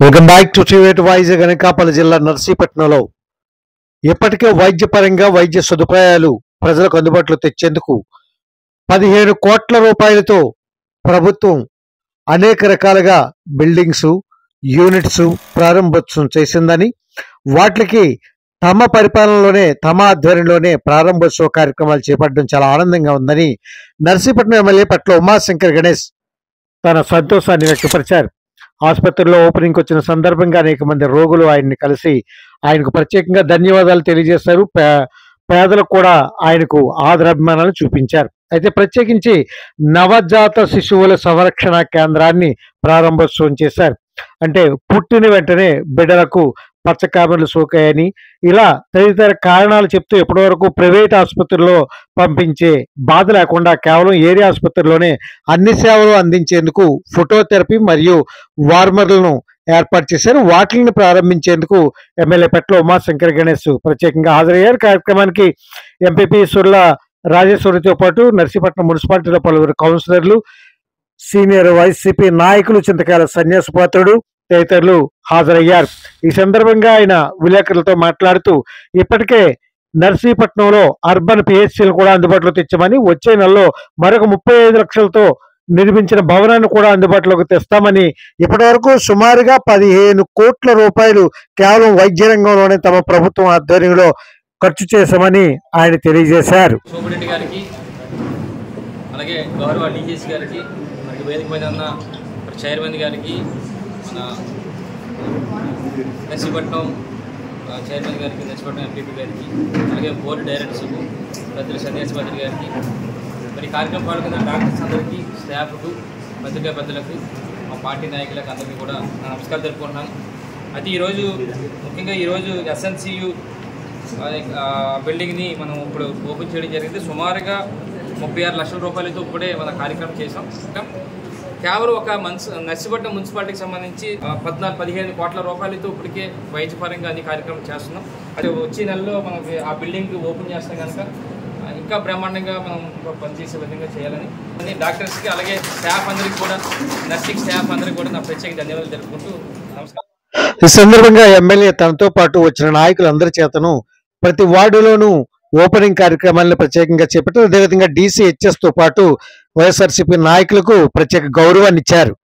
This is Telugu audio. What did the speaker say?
వెల్కమ్ బ్యాక్ టు టివేట్ వైజాగ్ గనకాపల్లి జిల్లా నర్సీపట్నంలో. ఇప్పటికే వైద్యపరంగా వైద్య సదుపాయాలు ప్రజలకు అందుబాటులో తెచ్చేందుకు పదిహేను కోట్ల రూపాయలతో ప్రభుత్వం అనేక రకాలుగా బిల్డింగ్స్ యూనిట్స్ ప్రారంభోత్సవం చేసిందని వాటికి తమ పరిపాలనలోనే తమ ఆధ్వర్యంలోనే ప్రారంభోత్సవ కార్యక్రమాలు చేపట్టడం చాలా ఆనందంగా ఉందని నర్సీపట్నం ఎమ్మెల్యే పట్ల ఉమాశంకర్ గణేష్ తన సంతోషాన్ని వ్యక్తపరిచారు. ఆసుపత్రిలో ఓపెనింగ్ వచ్చిన సందర్భంగా అనేక మంది రోగులు ఆయన్ని కలిసి ఆయనకు ప్రత్యేకంగా ధన్యవాదాలు తెలియజేశారు. పే- పేదలకు కూడా ఆయనకు ఆదరాభిమానాలు చూపించారు. అయితే ప్రత్యేకించి నవజాత శిశువుల సంరక్షణ కేంద్రాన్ని ప్రారంభోత్సవం చేశారు. అంటే పుట్టిన వెంటనే బిడ్డలకు పచ్చ పచ్చకామెర్లు సోకాయని ఇలా తదితర కారణాలు చెప్తూ ఇప్పటివరకు ప్రైవేట్ ఆసుపత్రుల్లో పంపించే బాధ లేకుండా కేవలం ఏరియా ఆసుపత్రిలోనే అన్ని సేవలు అందించేందుకు ఫోటోథెరపీ మరియు వార్మర్లను ఏర్పాటు చేశారు. వాటిని ప్రారంభించేందుకు ఎమ్మెల్యే పెట్ల ఉమాశంకర్ గణేష్ ప్రత్యేకంగా హాజరయ్యారు. కార్యక్రమానికి ఎంపీపీ సుర్ల రాజేశ్వరితో పాటు నర్సీపట్నం మున్సిపాలిటీలో పలువురు కౌన్సిలర్లు సీనియర్ వైసీపీ నాయకులు చింతకాల సన్యాసపాత్రుడు తదితరులు హాజరయ్యారు. ఈ సందర్భంగా ఆయన విలేకరులతో మాట్లాడుతూ ఇప్పటికే నర్సీపట్నంలో అర్బన్ పిహెచ్సిలు కూడా అందుబాటులో తెచ్చామని వచ్చే నెలలో మరొక ముప్పై ఐదు లక్షలతో నిర్మించిన భవనాన్ని కూడా అందుబాటులోకి తెస్తామని ఇప్పటివరకు సుమారుగా పదిహేను కోట్ల రూపాయలు కేవలం వైద్య రంగంలోనే తమ ప్రభుత్వం ఆధ్వర్యంలో ఖర్చు చేశామని ఆయన తెలియజేశారు. సోమిరెడ్డి గారికి అలాగే గౌరవ డీజీసీ గారికి మనకి వేదిక మీద ఉన్న మరి చైర్మన్ గారికి మన నర్సీపట్నం చైర్మన్ గారికి నర్సీపట్నం ఎంపీపీ గారికి అలాగే బోర్డు డైరెక్టర్స్ పెద్దలు సన్యాసిపతి గారికి మరి కార్యక్రమం పాల్గొన్న డాక్టర్స్ అందరికీ స్టాఫ్కు పత్రికా పెద్దలకు మా పార్టీ నాయకులకు అందరికీ కూడా నా నమస్కారం తెలుపుకుంటున్నాను. అయితే ఈరోజు ముఖ్యంగా ఈరోజు ఎస్ఎన్సియు బిల్డింగ్ని మనం ఇప్పుడు ఓపెన్ చేయడం జరిగింది. సుమారుగా ముప్పై ఆరు లక్షల రూపాయలతో ఇప్పుడే మన కార్యక్రమం చేసాం కేవలం ఒక మన్స్ నర్సిపట్నం మున్సిపాలిటీకి సంబంధించి పద్నాలుగు పదిహేను కోట్ల రూపాయలతో ఇప్పటికే వైద్యపరంగా అన్ని కార్యక్రమం చేస్తున్నాం. అది వచ్చే నెలలో మనం ఆ బిల్డింగ్ ఓపెన్ చేస్తాం కనుక ఇంకా బ్రహ్మాండంగా మనం పనిచేసే విధంగా చేయాలని. అని డాక్టర్స్కి అలాగే స్టాఫ్ అందరికి కూడా నర్సింగ్ స్టాఫ్ అందరికి కూడా నా ప్రత్యేక ధన్యవాదాలు తెలుపుకుంటూ నమస్కారం. ఈ సందర్భంగా ఎమ్మెల్యే తనతో పాటు వచ్చిన నాయకులందరి చేతను ప్రతి వార్డులోనూ ఓపెనింగ్ కార్యక్రమాలను ప్రత్యేకంగా చేపట్టారు. అదేవిధంగా డీసీ హెచ్ఎస్తో పాటు వైఎస్ఆర్సీపీ నాయకులకు ప్రత్యేక గౌరవాన్ని ఇచ్చారు.